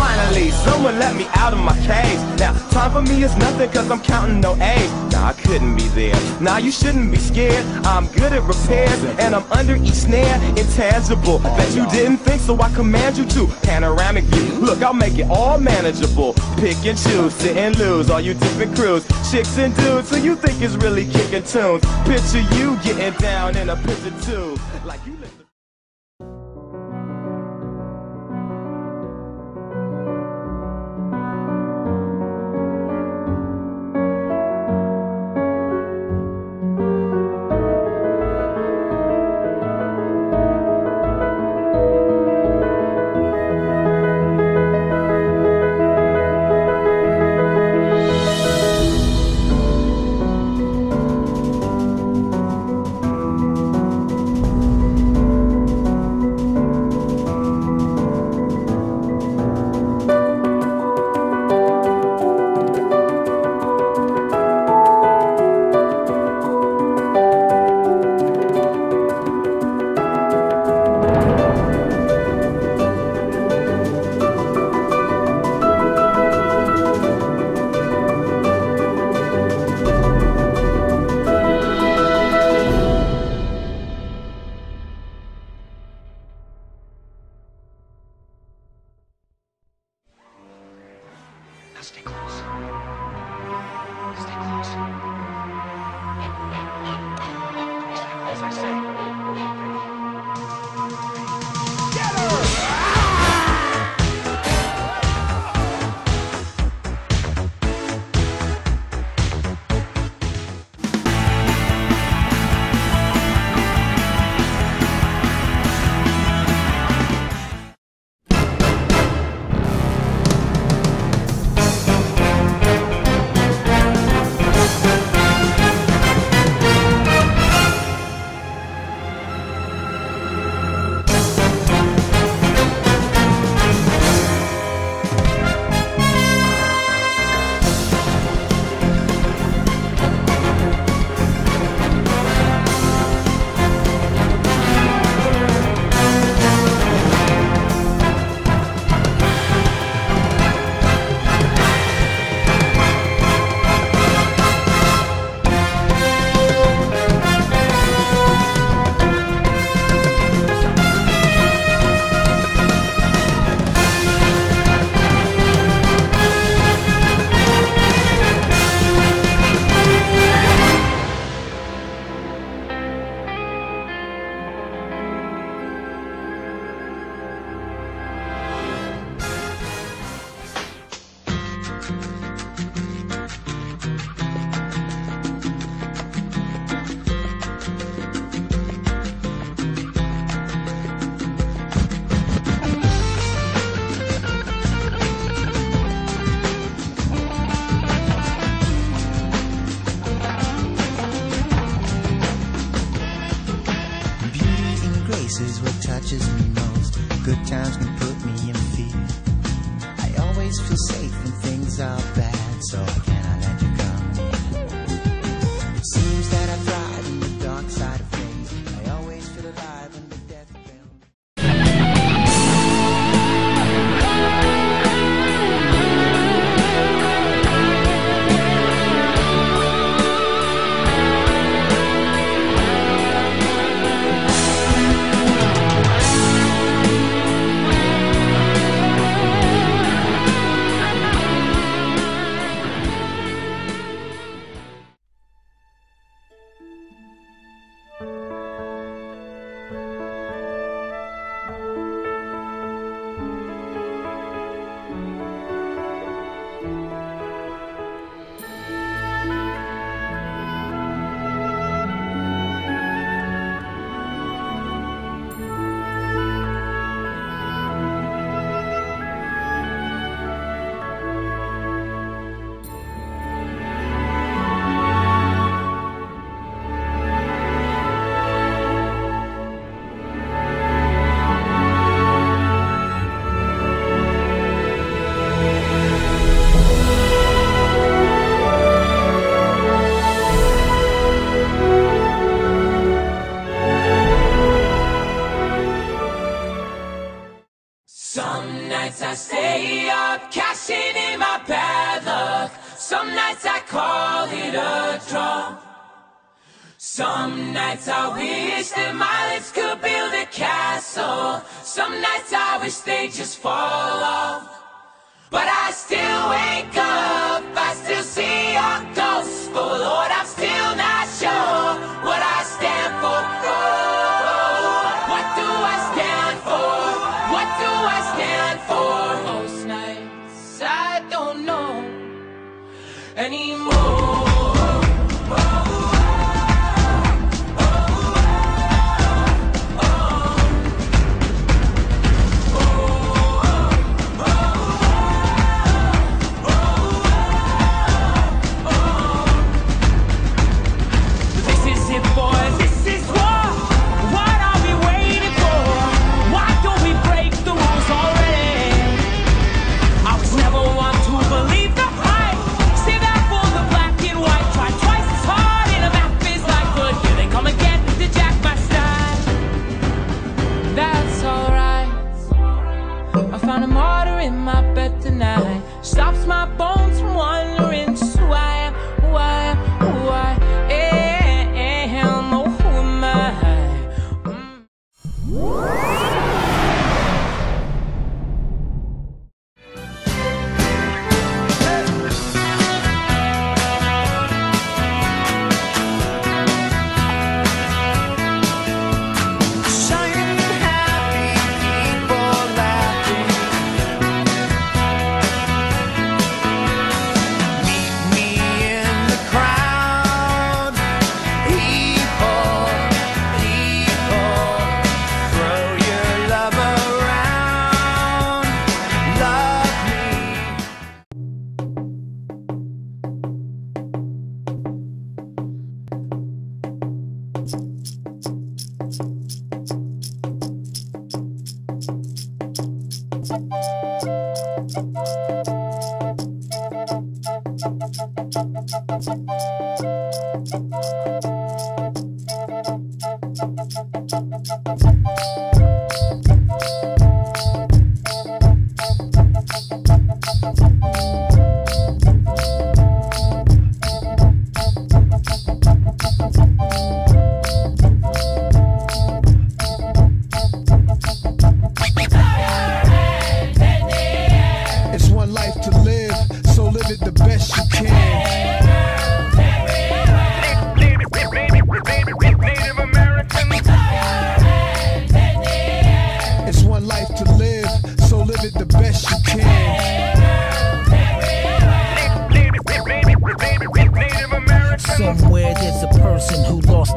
Finally, someone let me out of my cage. Now, time for me is nothing cause I'm counting no A's. Nah, I couldn't be there. Nah, you shouldn't be scared. I'm good at repairs and I'm under each snare. Intangible that you didn't think, so I command you to. Panoramic view. Look, I'll make it all manageable. Pick and choose, sit and lose. All you different crews, chicks and dudes who you think is really kicking tunes. Picture you getting down in a picture too. Like you. Now stay close. Stay close. As I say. Beauty touches. Good times can Some nights I wish they just fall off. But I still wake up, I still see your ghost. Oh Lord, I'm still not sure what I stand for. What do I stand for? What do I stand for? Most nights I don't know anymore.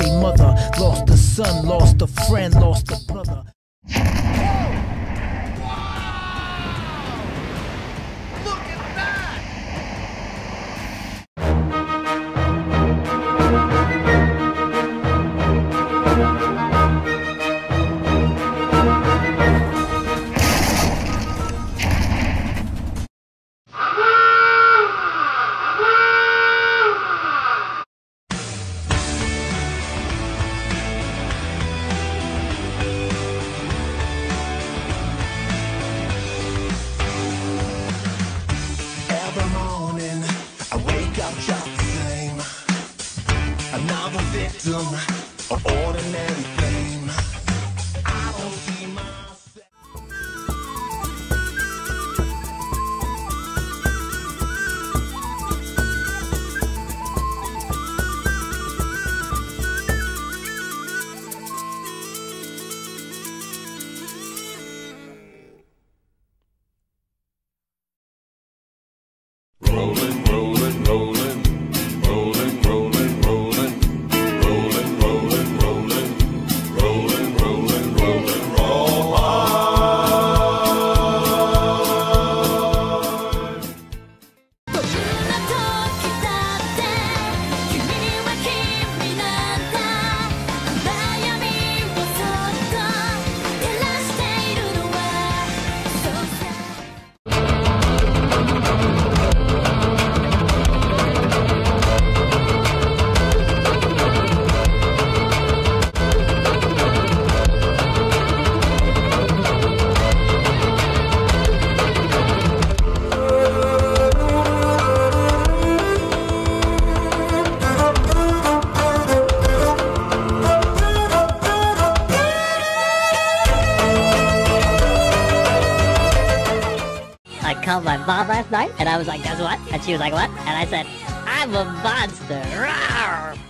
their mother, lost a son, lost a friend, lost a brother. I'm a victim of ordinary fame. Rolling night? And I was like, guess what? And she was like, what? And I said, I'm a monster. Rawr.